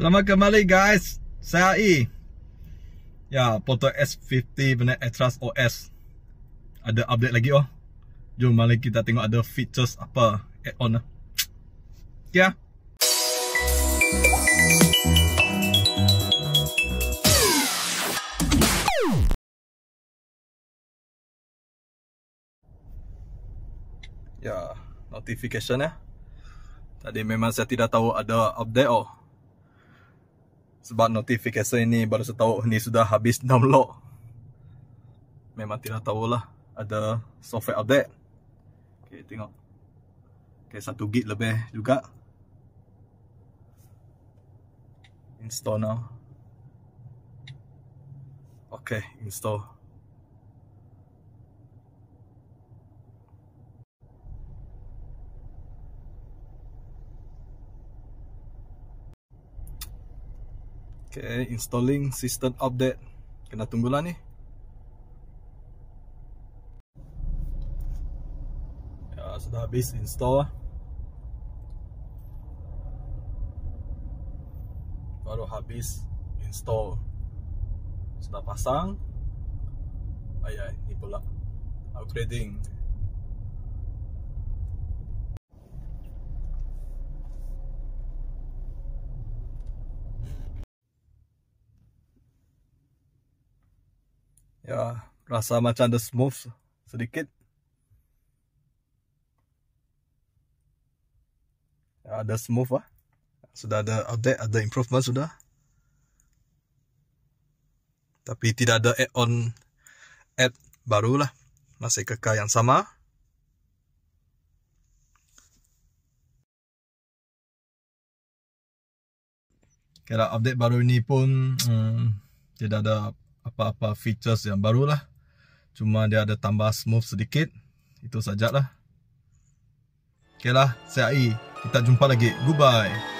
Selamat kembali guys. Saya I. Ya, Porto S50 benar Atras OS. Ada update lagi oh. Jom mari kita tengok ada features apa add-on lah. Ya. Ya, notification ya. Tadi memang saya tidak tahu ada update oh. Sebab notification ini baru saya tahu ini sudah habis download. Memang tidak tahulah ada software update. Okay, tengok. Okay, satu gig lebih juga. Install now. Okay, install. Okay, installing system update. Kena tunggulah ni. Ya, sudah habis install. Baru habis install. Sudah pasang. Ayai, ni pula. Upgrading. Ya, rasa macam ada smooth sedikit. Ya, ada smooth lah. Sudah ada update, ada improvement sudah. Tapi tidak ada add baru lah. Masih kekal yang sama. Kira update baru ini pun hmm, tidak ada apa-apa features yang baru lah. Cuma dia ada tambah smooth sedikit. Itu sajalah. Okay lah, saya I. Kita jumpa lagi. Goodbye.